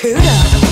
Cuda.